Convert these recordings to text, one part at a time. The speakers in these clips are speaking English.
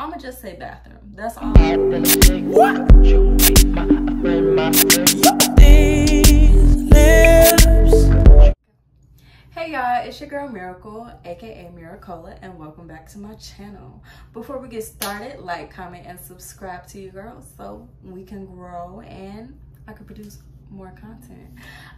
I'ma just say bathroom. That's all. What? Hey y'all, it's your girl Miracle, aka Miracola, and welcome back to my channel. Before we get started, like, comment, and subscribe to you girls so we can grow and I can produce more content.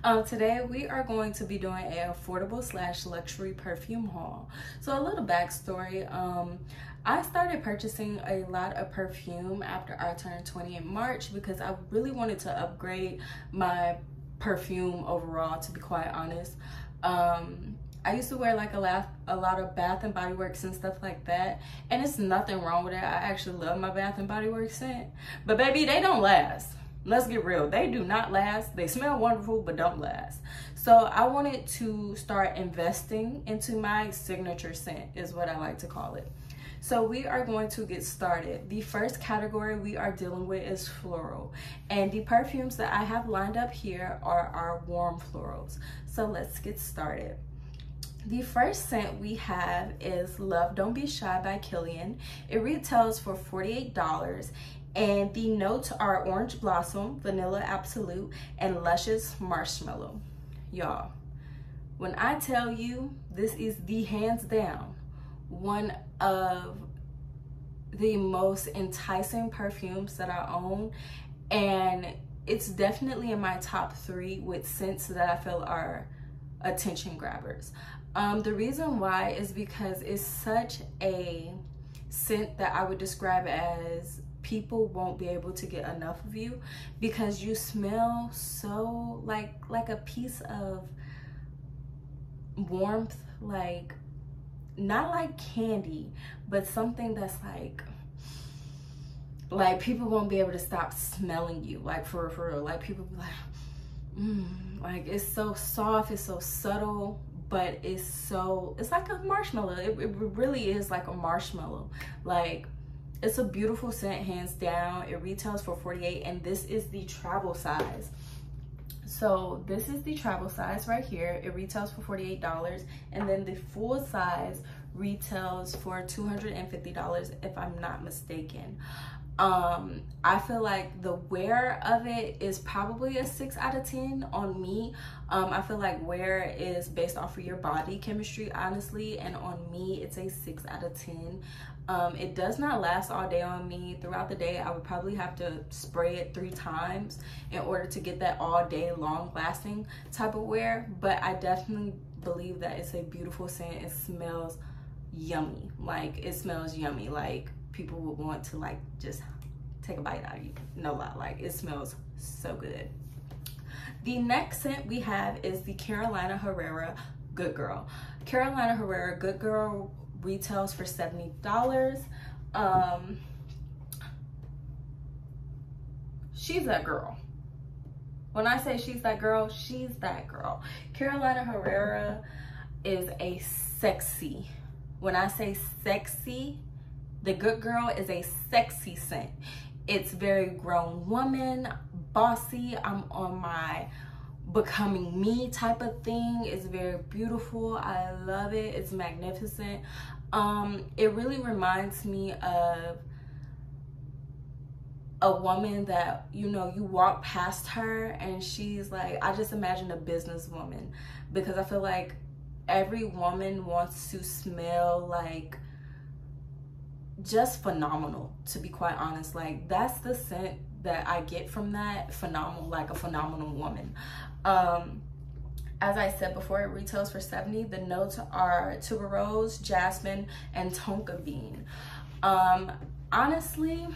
Um, today we are going to be doing a affordable slash luxury perfume haul. So a little backstory. Um, I started purchasing a lot of perfume after I turned 20 in March because I really wanted to upgrade my perfume overall to be quite honest. Um, I used to wear like a lot, a lot of Bath and Body Works and stuff like that. And it's nothing wrong with it. I actually love my Bath and Body Works scent. But baby, they don't last. Let's get real. They do not last. They smell wonderful, but don't last. So I wanted to start investing into my signature scent is what I like to call it. So we are going to get started. The first category we are dealing with is floral. And the perfumes that I have lined up here are our warm florals. So let's get started. The first scent we have is Love Don't Be Shy by Kilian. It retails for $48 and the notes are Orange Blossom, Vanilla Absolute, and Luscious Marshmallow. Y'all, when I tell you this is the hands down one of the most enticing perfumes that I own and it's definitely in my top three with scents that I feel are attention grabbers. Um, the reason why is because it's such a scent that I would describe as people won't be able to get enough of you because you smell so like like a piece of warmth like not like candy, but something that's like like people won't be able to stop smelling you. Like for for real. Like people like mm, like it's so soft it's so subtle but it's so it's like a marshmallow. It, it really is like a marshmallow. Like it's a beautiful scent hands down. It retails for 48 and this is the travel size so this is the travel size right here. It retails for $48 and then the full size retails for $250 if I'm not mistaken. Um, I feel like the wear of it is probably a 6 out of 10 on me. Um, I feel like wear is based off of your body chemistry, honestly, and on me, it's a 6 out of 10. Um, it does not last all day on me. Throughout the day, I would probably have to spray it three times in order to get that all day long lasting type of wear. But I definitely believe that it's a beautiful scent. It smells yummy. Like it smells yummy. Like people would want to like just take a bite out of you. No lie, like it smells so good. The next scent we have is the Carolina Herrera Good Girl. Carolina Herrera Good Girl retails for $70. Um, she's that girl. When I say she's that girl, she's that girl. Carolina Herrera is a sexy. When I say sexy, the Good Girl is a sexy scent. It's very grown woman, bossy. I'm on my becoming me type of thing it's very beautiful i love it it's magnificent um it really reminds me of a woman that you know you walk past her and she's like i just imagine a businesswoman because i feel like every woman wants to smell like just phenomenal to be quite honest like that's the scent that i get from that phenomenal like a phenomenal woman um, as I said before, it retails for 70. The notes are tuberose, jasmine, and tonka bean. Um, honestly,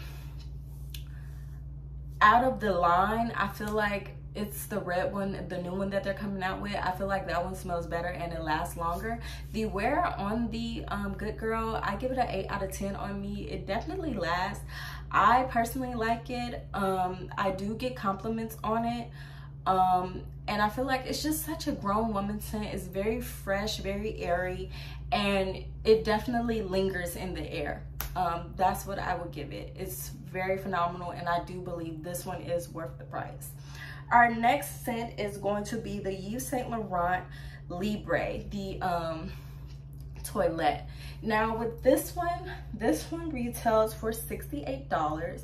out of the line, I feel like it's the red one, the new one that they're coming out with. I feel like that one smells better and it lasts longer. The wear on the um, Good Girl, I give it an 8 out of 10 on me. It definitely lasts. I personally like it. Um, I do get compliments on it. Um, and I feel like it's just such a grown woman scent. It's very fresh, very airy, and it definitely lingers in the air. Um, that's what I would give it. It's very phenomenal, and I do believe this one is worth the price. Our next scent is going to be the Yves Saint Laurent Libre, the um, toilet. Now with this one, this one retails for $68.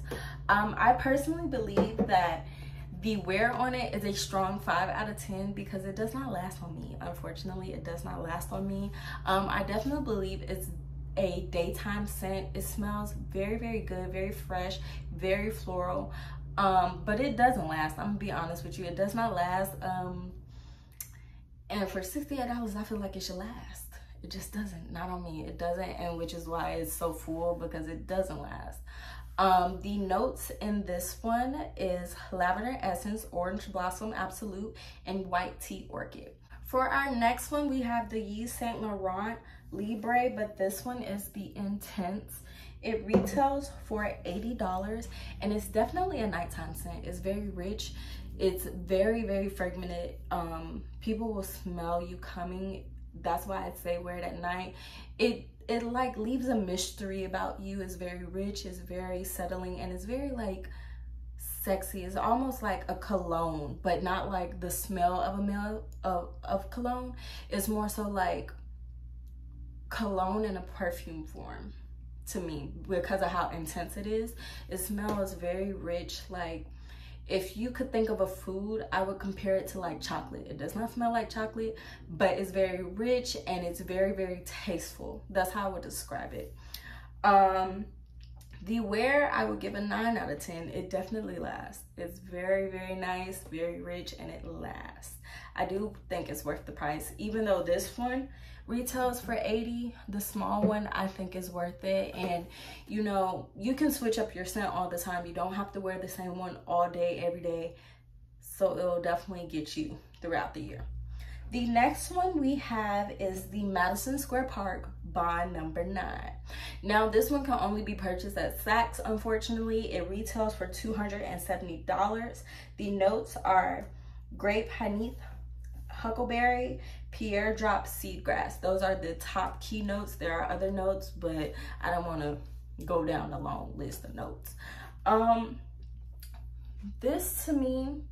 Um, I personally believe that the wear on it is a strong 5 out of 10 because it does not last on me. Unfortunately, it does not last on me. Um, I definitely believe it's a daytime scent. It smells very, very good, very fresh, very floral. Um, but it doesn't last. I'm gonna be honest with you. It does not last. Um, and for $68, I feel like it should last. It just doesn't, not on me. It doesn't, and which is why it's so full because it doesn't last. Um, the notes in this one is lavender essence, orange blossom absolute, and white tea orchid. For our next one, we have the Yves Saint Laurent Libre, but this one is the Intense. It retails for $80 and it's definitely a nighttime scent. It's very rich. It's very, very fragmented. Um, people will smell you coming. That's why I say wear it at night. It it like leaves a mystery about you. It's very rich, it's very settling, and it's very like sexy. It's almost like a cologne, but not like the smell of a male of, of cologne. It's more so like cologne in a perfume form to me because of how intense it is. It smells very rich. Like if you could think of a food, I would compare it to like chocolate. It does not smell like chocolate, but it's very rich and it's very, very tasteful. That's how I would describe it. Um, the wear, I would give a 9 out of 10. It definitely lasts. It's very, very nice, very rich, and it lasts. I do think it's worth the price, even though this one retails for 80 the small one i think is worth it. And you know you can switch up your scent all the time. You don't have to wear the same one all day every day. So it'll definitely get you throughout the year. The next one we have is the madison square park bond number nine. Now this one can only be purchased at saks unfortunately. It retails for 270 dollars. The notes are grape hyacinth huckleberry, Pear Drop Seagrass. Those are the top key notes. There are other notes, but I don't want to go down a long list of notes. Um, this to me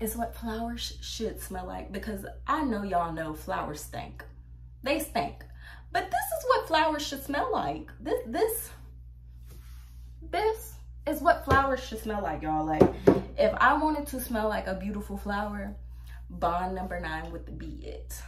is what flowers should smell like because I know y'all know flowers stink. They stink. But this is what flowers should smell like. This, this, this is what flowers should smell like, y'all. Like, if I wanted to smell like a beautiful flower, bond number nine would be it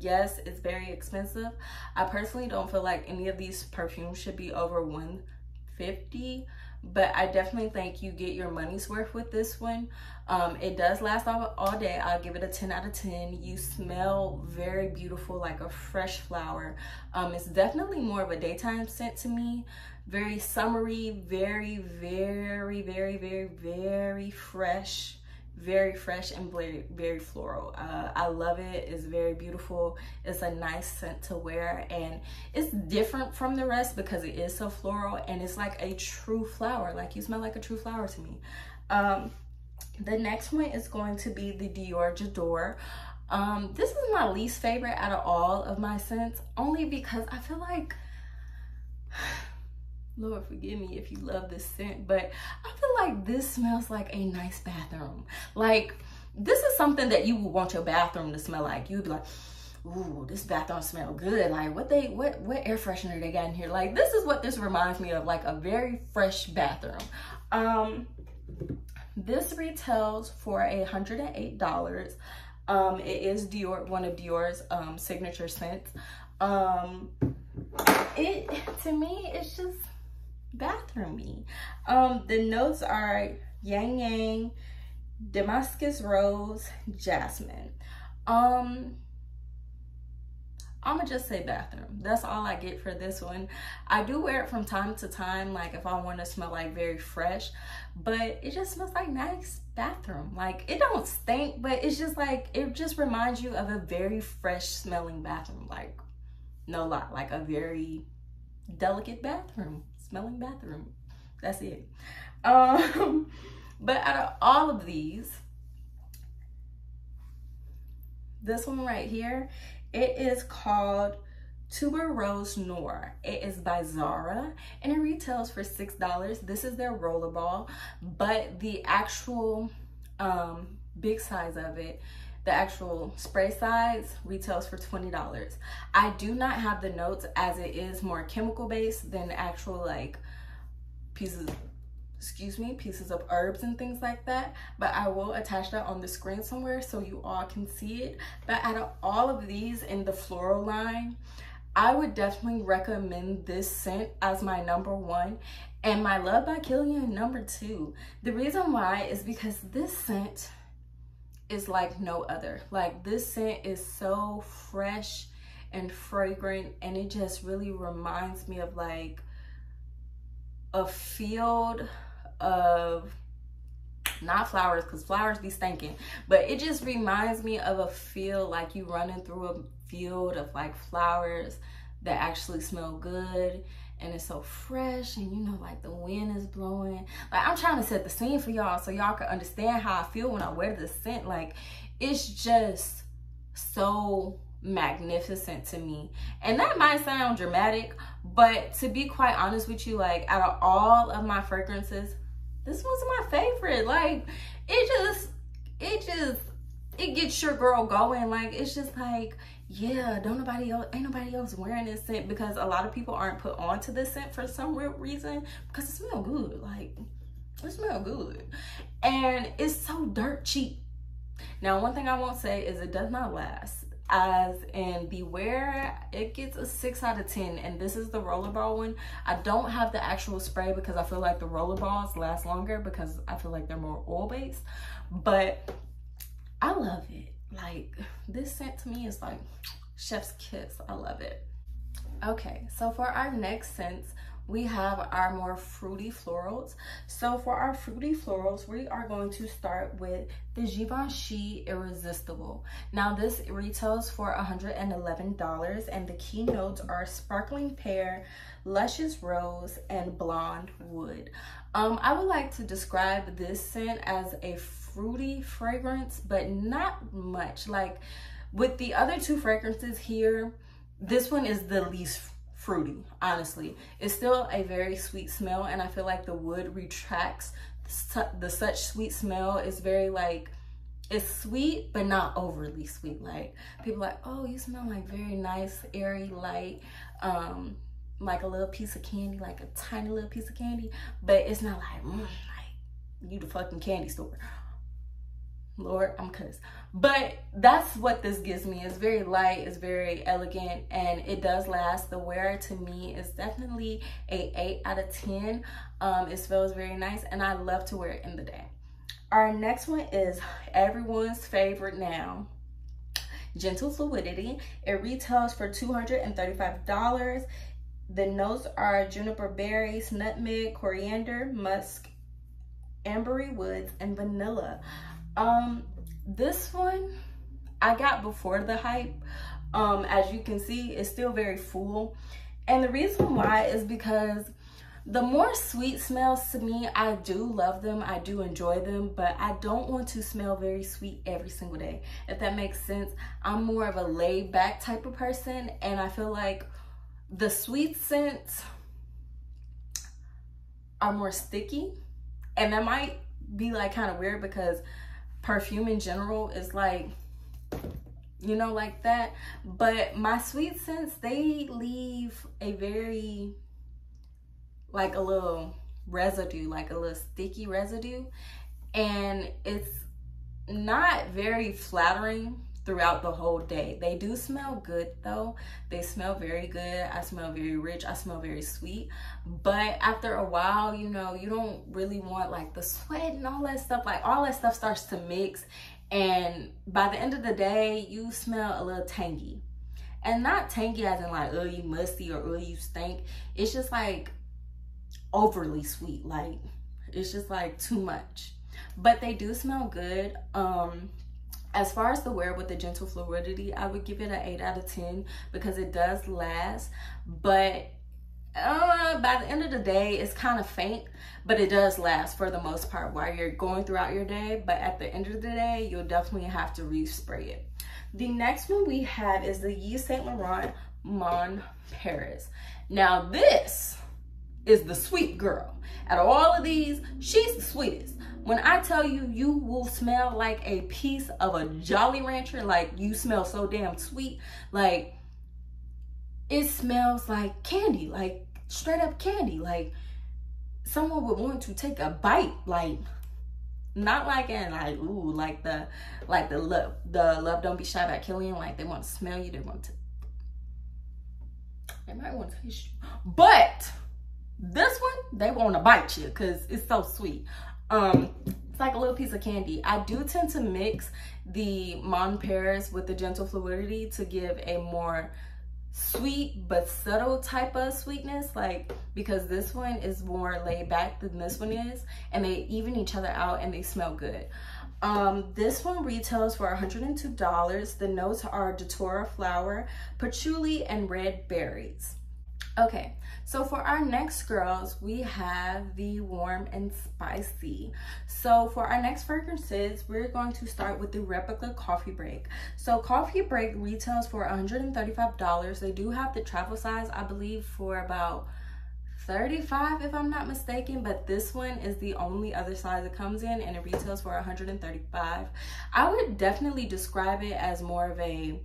yes it's very expensive. I personally don't feel like any of these perfumes should be over 150 but i definitely think you get your money's worth with this one. Um, it does last all, all day. I'll give it a 10 out of 10 you smell very beautiful like a fresh flower. Um, it's definitely more of a daytime scent to me. Very summery very very very very very fresh very fresh and very very floral. Uh, i love it. It's very beautiful. It's a nice scent to wear and it's different from the rest because it is so floral and it's like a true flower. Like you smell like a true flower to me. Um, the next one is going to be the dior j'adore. Um, this is my least favorite out of all of my scents only because i feel like Lord forgive me if you love this scent, but I feel like this smells like a nice bathroom. Like this is something that you would want your bathroom to smell like. You'd be like, ooh, this bathroom smell good. Like what they what what air freshener they got in here? Like this is what this reminds me of, like a very fresh bathroom. Um this retails for a hundred and eight dollars. Um, it is Dior, one of Dior's um signature scents. Um it to me it's just bathroomy. Um, the notes are Ylang Ylang, Damascus Rose, Jasmine. Um, I'm gonna just say bathroom. That's all I get for this one. I do wear it from time to time, like if I want to smell like very fresh, but it just smells like nice bathroom. Like it don't stink, but it's just like, it just reminds you of a very fresh smelling bathroom. Like no lie, like a very delicate bathroom smelling bathroom. That's it. Um, but out of all of these, this one right here, it is called Tuberose Noir. It is by Zara and it retails for $6. This is their rollerball, but the actual um, big size of it the actual spray size retails for $20. I do not have the notes as it is more chemical based than actual like pieces excuse me, pieces of herbs and things like that. But I will attach that on the screen somewhere so you all can see it. But out of all of these in the floral line, I would definitely recommend this scent as my number one and my Love by Kilian number two. The reason why is because this scent is like no other. Like this scent is so fresh and fragrant and it just really reminds me of like a field of not flowers because flowers be stinking but it just reminds me of a feel like you running through a field of like flowers that actually smell good and it's so fresh and you know like the wind is blowing. Like i'm trying to set the scene for y'all so y'all can understand how i feel when i wear this scent. Like it's just so magnificent to me. And that might sound dramatic but to be quite honest with you like out of all of my fragrances this was my favorite. Like it just it just it gets your girl going. Like it's just like yeah don't nobody else ain't nobody else wearing this scent because a lot of people aren't put onto this scent for some real reason because it smells good like it smells good. And it's so dirt cheap. Now one thing i won't say is it does not last. As in beware it gets a six out of ten and this is the rollerball one. I don't have the actual spray because i feel like the rollerballs last longer because i feel like they're more oil based but i love it like this scent to me is like chef's kiss. I love it. Okay so for our next scents we have our more fruity florals. So for our fruity florals, we are going to start with the Givenchy Irresistible. Now this retails for $111 and the key notes are sparkling pear, luscious rose, and blonde wood. Um, I would like to describe this scent as a fruity fragrance, but not much. Like with the other two fragrances here, this one is the least fruity, honestly. It's still a very sweet smell and I feel like the wood retracts the such sweet smell. Is very like it's sweet but not overly sweet. Like people like oh you smell like very nice airy light um like a little piece of candy like a tiny little piece of candy. But it's not like mm, like you the fucking candy store Lord, I'm cussed. But that's what this gives me. It's very light, it's very elegant, and it does last. The wear to me is definitely a 8 out of 10. Um, it smells very nice, and I love to wear it in the day. Our next one is everyone's favorite now. Gentle Fluidity. It retails for $235. The notes are juniper berries, nutmeg, coriander, musk, ambery woods, and vanilla. Um, this one I got before the hype. Um, as you can see, it's still very full. And the reason why is because the more sweet smells to me, I do love them. I do enjoy them, but I don't want to smell very sweet every single day. If that makes sense, I'm more of a laid back type of person. And I feel like the sweet scents are more sticky. And that might be like kind of weird because perfume in general is like you know like that. But my sweet scents they leave a very like a little residue like a little sticky residue. And it's not very flattering throughout the whole day. They do smell good though. They smell very good. I smell very rich. I smell very sweet. But after a while, you know, you don't really want like the sweat and all that stuff. Like all that stuff starts to mix. And by the end of the day, you smell a little tangy. And not tangy as in like, oh, you musty or oh, you stink. It's just like overly sweet. Like, it's just like too much. But they do smell good. Um, as far as the wear with the gentle fluidity, I would give it an 8 out of 10 because it does last. But uh, by the end of the day, it's kind of faint, but it does last for the most part while you're going throughout your day. But at the end of the day, you'll definitely have to respray it. The next one we have is the Yves Saint Laurent Mon Paris. Now this is the sweet girl. Out of all of these, she's the sweetest. When I tell you, you will smell like a piece of a Jolly Rancher. Like you smell so damn sweet. Like it smells like candy, like straight up candy. Like someone would want to take a bite. Like not like in like ooh like the like the love the love don't be shy by Kilian. Like they want to smell you. They want to. They might want to taste you, but this one they want to bite you because it's so sweet. Um, it's like a little piece of candy. I do tend to mix the Mon Paris with the Gentle Fluidity to give a more sweet but subtle type of sweetness like because this one is more laid back than this one is and they even each other out and they smell good. Um this one retails for 102 dollars. The notes are datura flower patchouli and red berries okay so for our next girls, we have the warm and spicy. So for our next fragrances, we're going to start with the Replica Coffee Break. So Coffee Break retails for $135. They do have the travel size, I believe, for about 35 if I'm not mistaken, but this one is the only other size it comes in and it retails for 135. I would definitely describe it as more of a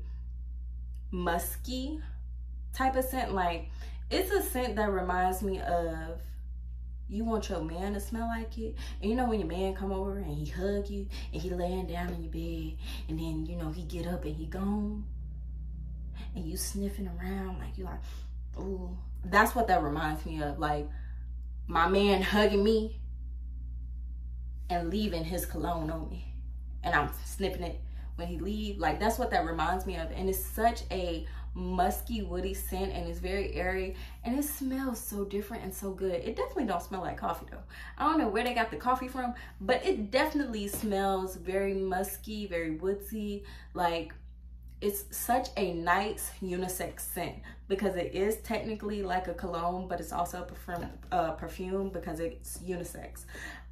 musky type of scent like it's a scent that reminds me of you want your man to smell like it. And you know when your man come over and he hug you and he laying down in your bed and then you know he get up and he gone and you sniffing around like you like, ooh. That's what that reminds me of. Like my man hugging me and leaving his cologne on me. And I'm sniffing it when he leave. Like that's what that reminds me of. And it's such a musky woody scent and it's very airy and it smells so different and so good. It definitely don't smell like coffee though. I don't know where they got the coffee from but it definitely smells very musky very woodsy. Like it's such a nice unisex scent because it is technically like a cologne but it's also a perfume, uh, perfume because it's unisex.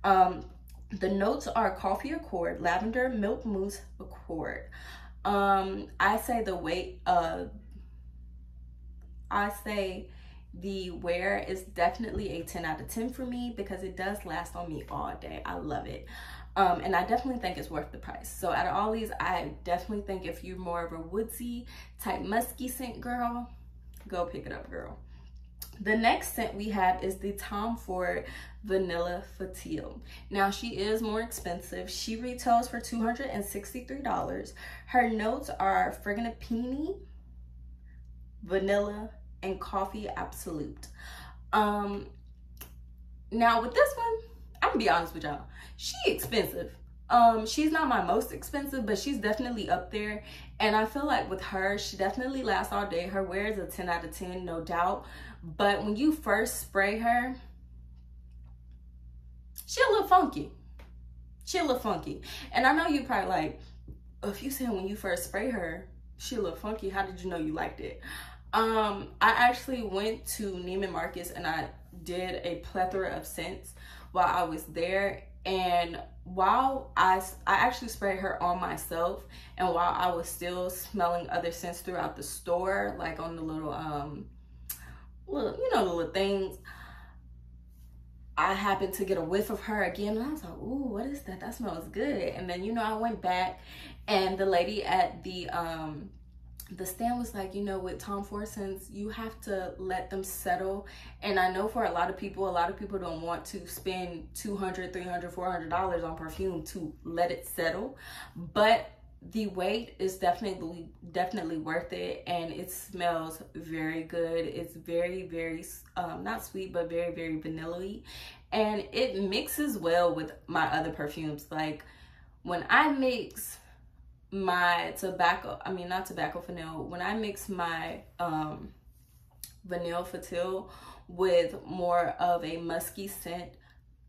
Um, the notes are coffee accord lavender milk mousse accord. Um i say the weight uh I say the wear is definitely a 10 out of 10 for me because it does last on me all day. I love it. Um, and I definitely think it's worth the price. So out of all these, I definitely think if you're more of a woodsy type musky scent girl, go pick it up, girl. The next scent we have is the Tom Ford Vanilla Fatale. Now, she is more expensive. She retails for $263. Her notes are Frangipani, vanilla, and coffee absolute. Um, now with this one, I'm gonna be honest with y'all. She expensive. Um, she's not my most expensive, but she's definitely up there. And I feel like with her, she definitely lasts all day. Her wear is a 10 out of 10, no doubt. But when you first spray her, she a little funky. She a little funky. And I know you probably like, if you said when you first spray her, she little funky, how did you know you liked it? Um, I actually went to Neiman Marcus and I did a plethora of scents while I was there. And while I, I actually sprayed her on myself and while I was still smelling other scents throughout the store, like on the little, um, little, you know, the little things, I happened to get a whiff of her again and I was like, ooh, what is that? That smells good. And then, you know, I went back and the lady at the, um, the stand was like, you know, with Tom Forsons, you have to let them settle. And I know for a lot of people, a lot of people don't want to spend 200 300 $400 on perfume to let it settle. But the wait is definitely definitely worth it and it smells very good it's very very um not sweet but very very vanilla and it mixes well with my other perfumes like when i mix my tobacco, I mean, not tobacco vanilla, when I mix my um, vanilla fatale with more of a musky scent,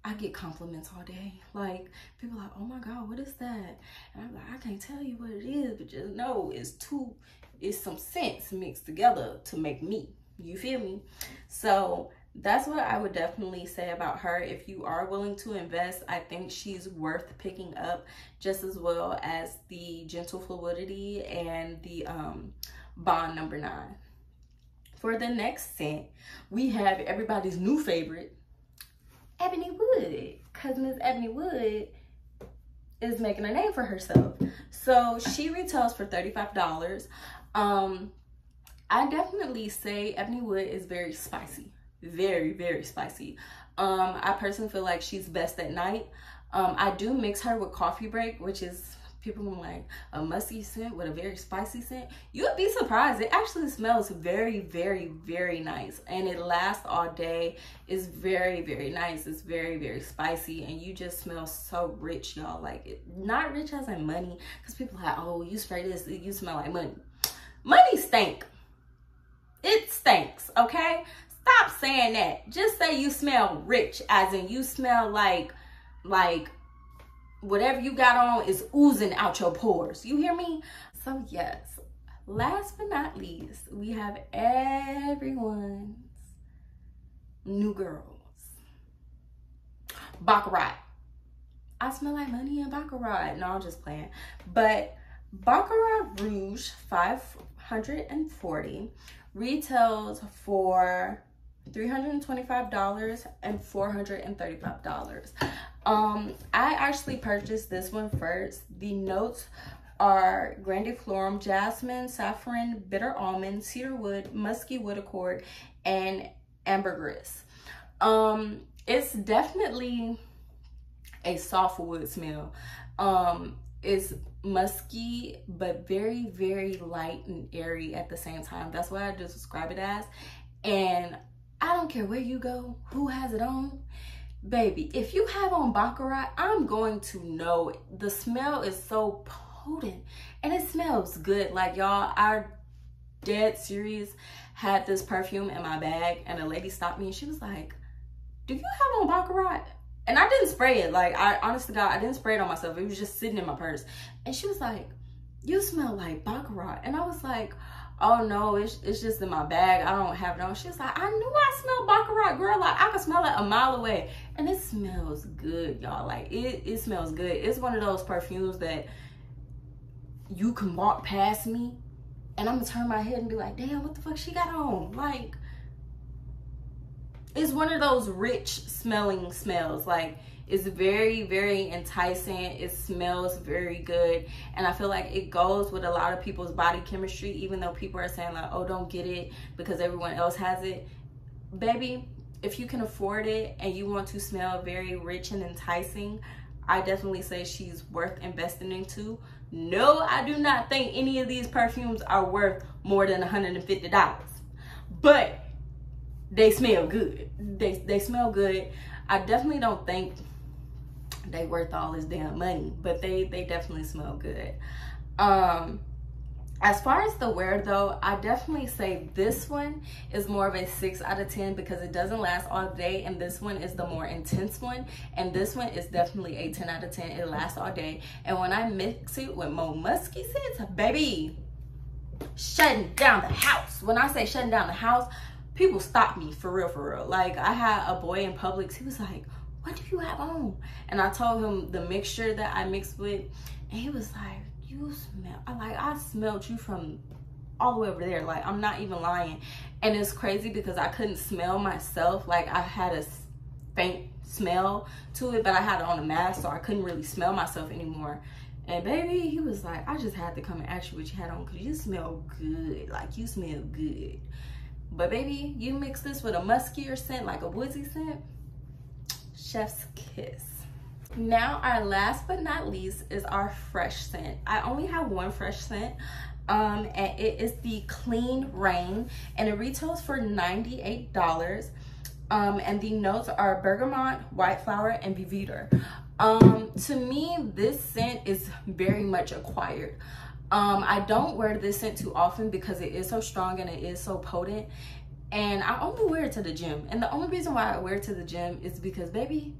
I get compliments all day. Like, people like, oh my God, what is that? And I'm like, I can't tell you what it is, but just know it's two, it's some scents mixed together to make me. You feel me? So that's what I would definitely say about her. If you are willing to invest, I think she's worth picking up just as well as the Gentle Fluidity and the um, Bond number nine. For the next scent, we have everybody's new favorite, Ebony Wood. Because Miss Ebony Wood is making a name for herself. So she retails for $35. Um, I definitely say Ebony Wood is very spicy. Very, very spicy. Um, I personally feel like she's best at night. Um, I do mix her with Coffee Break, which is people like a musky scent with a very spicy scent. You would be surprised. It actually smells very, very, very nice. And it lasts all day. It's very, very nice. It's very, very spicy. And you just smell so rich, y'all. Like, it, not rich as in money. Because people like, oh, you spray this, you smell like money. Money stink. It stinks, okay? Stop saying that. Just say you smell rich, as in you smell like, like, whatever you got on is oozing out your pores. You hear me? So yes, last but not least, we have everyone's new girls. Baccarat. I smell like money in Baccarat. No, I'm just playing. But Baccarat Rouge 540 retails for $325 and $435. Um, I actually purchased this one first. The notes are grandiflorum, jasmine, saffron, bitter almond, cedarwood, musky wood accord, and ambergris. Um, it's definitely a soft wood smell. Um, it's musky, but very, very light and airy at the same time. That's what I just describe it as. And I don't care where you go, who has it on. Baby, if you have on Baccarat, I'm going to know it. The smell is so potent and it smells good. Like y'all, our dead serious had this perfume in my bag and a lady stopped me and she was like, do you have on Baccarat? And I didn't spray it. Like, I honestly God, I didn't spray it on myself. It was just sitting in my purse. And she was like, you smell like Baccarat. And I was like, oh no, it's, it's just in my bag. I don't have it on. She's like, I knew I smelled Baccarat, girl. Like, I could smell it a mile away. And it smells good, y'all. Like, it, it smells good. It's one of those perfumes that you can walk past me and I'm gonna turn my head and be like, damn, what the fuck she got on? Like, it's one of those rich smelling smells. Like, it's very, very enticing. It smells very good. And I feel like it goes with a lot of people's body chemistry, even though people are saying like, oh, don't get it because everyone else has it. Baby, if you can afford it and you want to smell very rich and enticing, I definitely say she's worth investing into. No, I do not think any of these perfumes are worth more than $150. But they smell good. They, they smell good. I definitely don't think they worth all this damn money but they they definitely smell good um as far as the wear though, I definitely say this one is more of a 6 out of 10 because it doesn't last all day and this one is the more intense one and this one is definitely a 10 out of 10. It lasts all day and when I mix it with more musky scents, baby, shutting down the house. When I say shutting down the house, people stop me for real, for real. Like I had a boy in Publix, he was like, what do you have on? And I told him the mixture that I mixed with, and he was like, you smell, I like, I smelled you from all the way over there. Like, I'm not even lying. And it's crazy because I couldn't smell myself. Like, I had a faint smell to it, but I had on a mask, so I couldn't really smell myself anymore. And baby, he was like, I just had to come and ask you what you had on because you smell good. Like, you smell good. But baby, you mix this with a muskier scent, like a woodsy scent, chef's kiss. Now our last but not least is our fresh scent. I only have one fresh scent um, and it is the Clean Rain and it retails for $98. Um, and the notes are bergamot, white flower, and vetiver. Um, to me, this scent is very much acquired. Um, I don't wear this scent too often because it is so strong and it is so potent and I only wear it to the gym. And the only reason why I wear it to the gym is because, baby,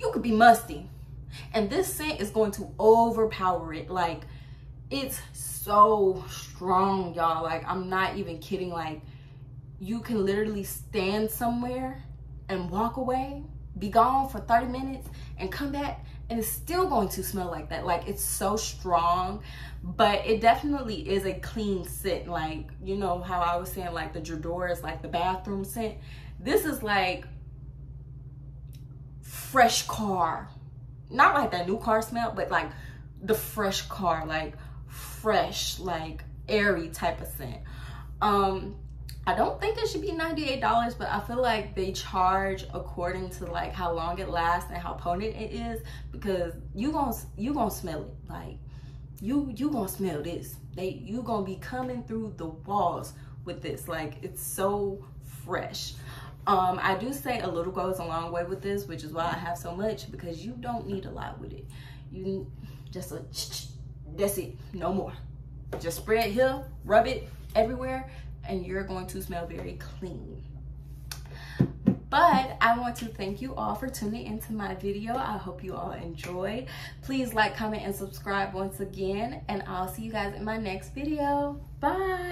you could be musty. And this scent is going to overpower it. Like, it's so strong, y'all. Like, I'm not even kidding. Like, you can literally stand somewhere and walk away, be gone for 30 minutes, and come back and it's still going to smell like that like it's so strong but it definitely is a clean scent like you know how i was saying like the J'adore is like the bathroom scent this is like fresh car. Not like that new car smell, but like the fresh car, like fresh, like airy type of scent. Um, I don't think it should be $98, but I feel like they charge according to like how long it lasts and how potent it is because you gonna you gonna smell it. Like you you gonna smell this. They you gonna be coming through the walls with this. Like it's so fresh. Um, I do say a little goes a long way with this, which is why I have so much because you don't need a lot with it. You just a that's it, no more. Just spread here, rub it everywhere, and you're going to smell very clean. But I want to thank you all for tuning into my video. I hope you all enjoyed. Please like, comment, and subscribe once again. And I'll see you guys in my next video. Bye.